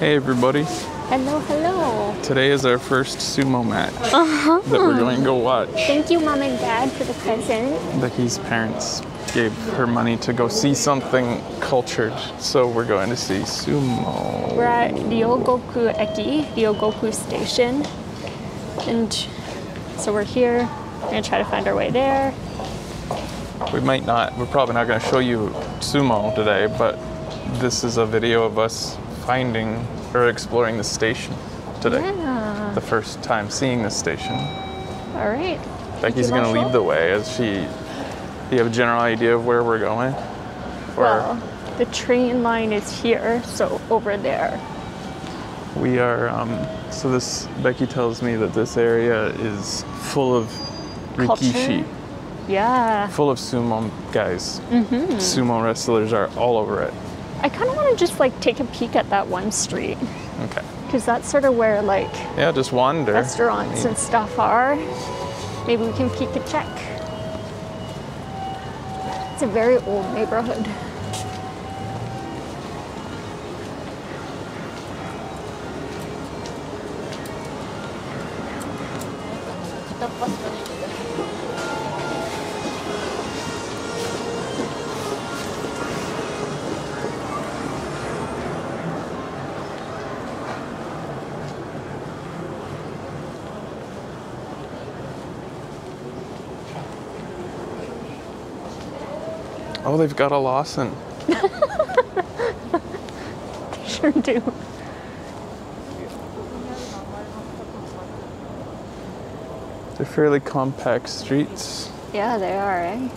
Hey everybody. Hello, hello. Today is our first sumo match uh-huh. that we're going to go watch. Thank you, mom and dad, for the present. That Becky's parents gave her money to go see something cultured, so we're going to see sumo. We're at Ryogoku Eki, Ryogoku Station. And so we're here. We're gonna try to find our way there. We might not, we're probably not going to show you sumo today, but this is a video of us finding or exploring the station today. Yeah. The first time seeing this station. All right. Becky's going to lead the way as she. Do you have a general idea of where we're going? Or Well, the train line is here, so over there. we are. Um, so this Becky tells me that this area is full of rikishi, Culture? Yeah. full of sumo guys. Sumo wrestlers are all over it. I kind of want to just like take a peek at that one street Okay. because that's sort of where like Yeah, just wander. restaurants and stuff are. Maybe we can peek and check. It's a very old neighborhood. Oh, they've got a Lawson. they Sure do. They're fairly compact streets. Yeah, they are, eh?